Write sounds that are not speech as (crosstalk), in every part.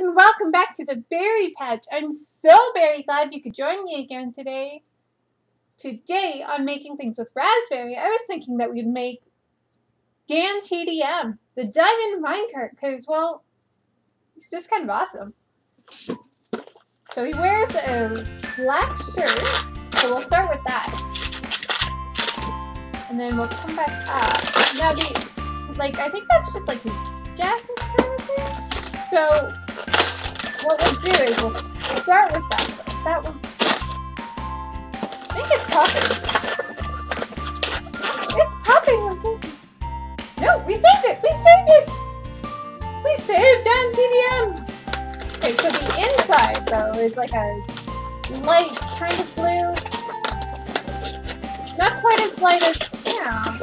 and welcome back to the Berry Patch. I'm so very glad you could join me again today. Today, on Making Things with Razberry, I was thinking that we'd make Dan TDM, the Diamond Minecart, because, well, he's just kind of awesome. So he wears a black shirt, so we'll start with that. And then we'll come back up. Now, the, like, I think that's just like jacket kind of thing. So, what we'll do is we'll start with that. That one. I think it's popping. It's popping. No, we saved it. We saved it. We saved Dan TDM. Okay, so the inside though is like a light kind of blue. Not quite as light as yeah,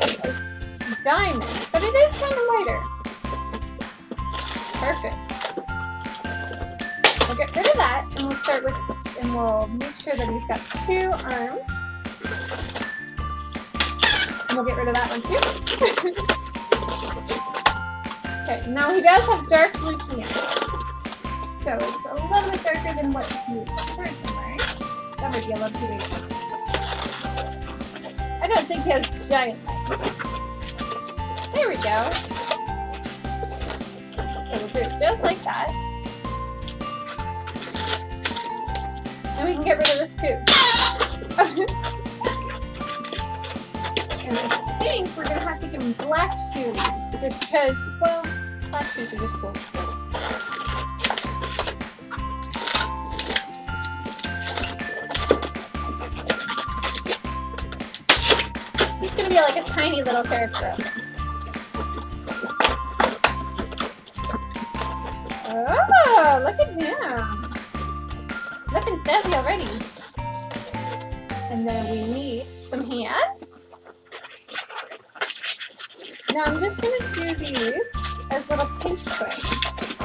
as diamond, but it is kind of lighter. Perfect. We'll get rid of that, and we'll start with, and we'll make sure that he's got two arms. And we'll get rid of that one too. (laughs) okay, now he does have dark blue pants. So it's a little bit darker than what you prefer somewhere. That might be a. I don't think he has giant legs. There we go. So we'll do it just like that. Can get rid of this too. and I think we're gonna have to give him black shoes just because, well, black shoes are just cool. He's gonna be like a tiny little character. Oh, look at him. Looking sassy already. And then we need some hands. Now I'm just going to do these as little pinch twists.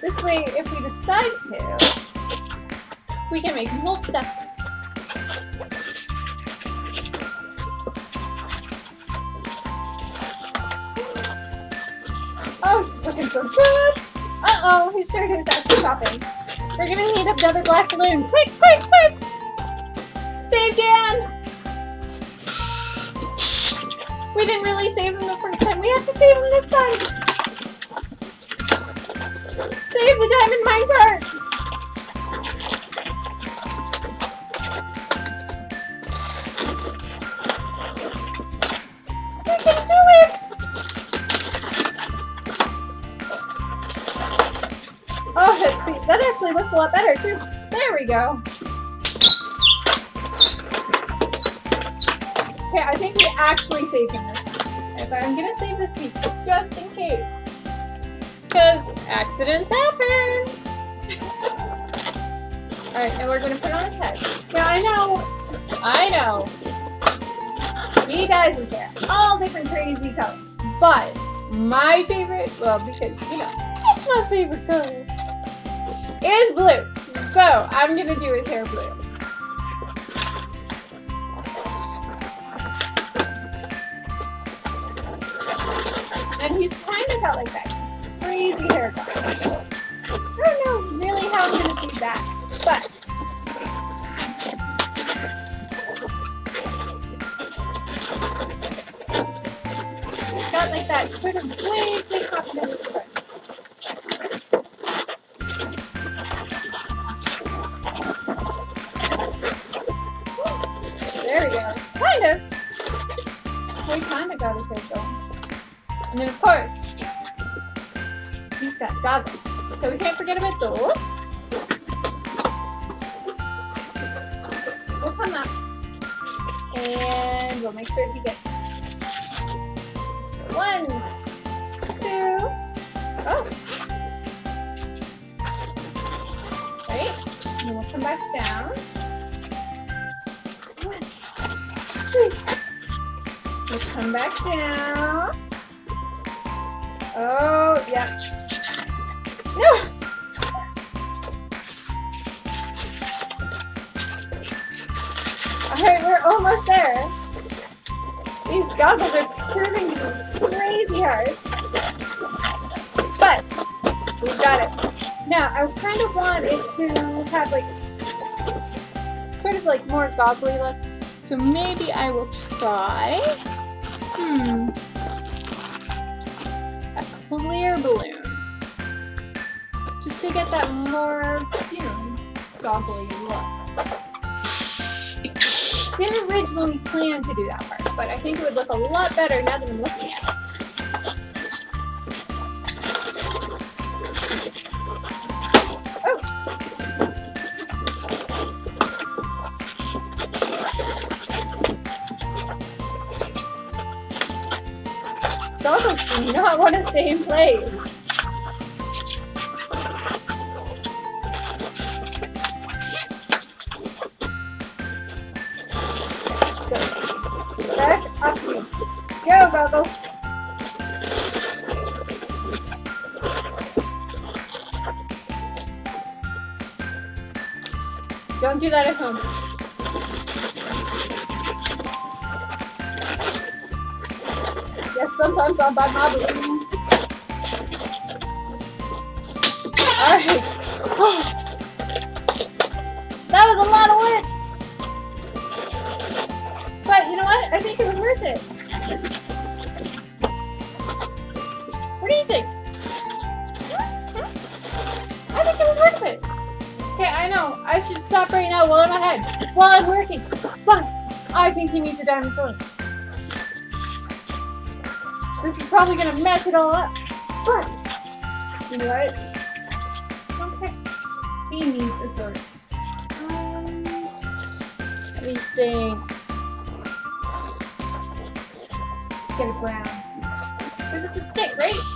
This way, if we decide to, we can make mold stuff. Oh, he's looking so good. Uh-oh, his is actually popping. We're gonna need another black balloon. Quick, quick, quick! Save Dan! We didn't really save him the first time. We have to save him this time. Save the diamond minecart! A lot better too. There we go. Okay, I think we actually saved him this. If I'm gonna save this piece just in case. Because accidents happen. Alright, and we're gonna put on his head. Now I know, I know. He his hair all different crazy colors. But my favorite, well, because, you know, it's my favorite color is blue. So I'm gonna do his hair blue. And he's kind of got like that crazy haircut. There we go. Kind of. We kind of got his hair. And then, of course, he's got goggles. So we can't forget about those. We'll come up. And we'll make sure he gets one, two, oh. Right? And then we'll come back down. Let's come back down. Oh, yeah. No! Alright, we're almost there. These goggles are proving crazy hard. But, we got it. Now, I kind of wanted to have, like, sort of, like, more goggly look. So maybe I will try. Hmm. A clear balloon. Just to get that more, you know, goggly look. Didn't originally plan to do that part, but I think it would look a lot better now that I'm looking at it. Do (laughs) not want to stay in place. Back up you. Go, Goggles. Don't do that at home. Sometimes I'll buy my balloons. Alright. (sighs) that was a lot of work. But you know what? I think it was worth it. What do you think? I think it was worth it. Okay, I know. I should stop right now while I'm ahead. While I'm working. But I think he needs a diamond sword. This is probably gonna mess it all up. But you know what? Okay. He needs a sword. Um, let me think. Get a brown. Because it's a stick, right?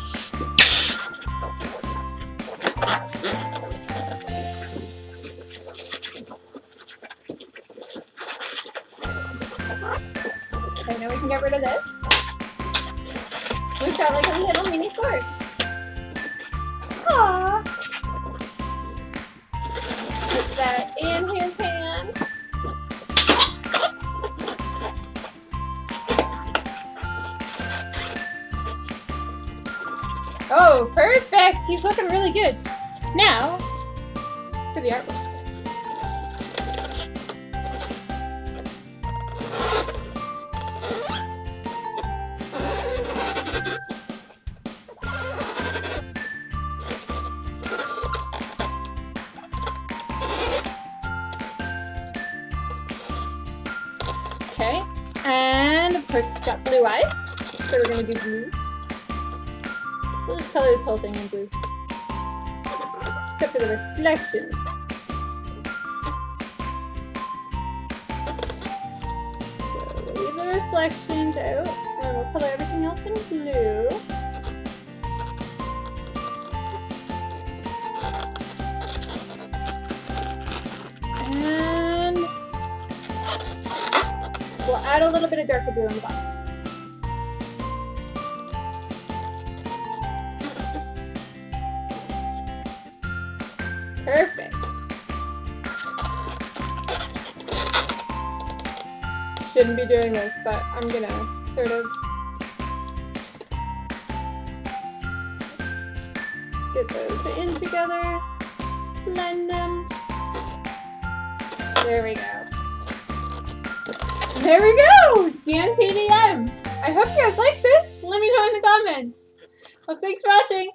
He's looking really good. Now, for the artwork. Okay, and of course it's got blue eyes, so we're gonna do blue. We'll just color this whole thing in blue. Except for the reflections. So we'll leave the reflections out, and we'll color everything else in blue. And we'll add a little bit of darker blue on the bottom. Shouldn't be doing this, but I'm gonna sort of get those in together, blend them. There we go. There we go! Dan TDM! I hope you guys like this. Let me know in the comments. Well, thanks for watching.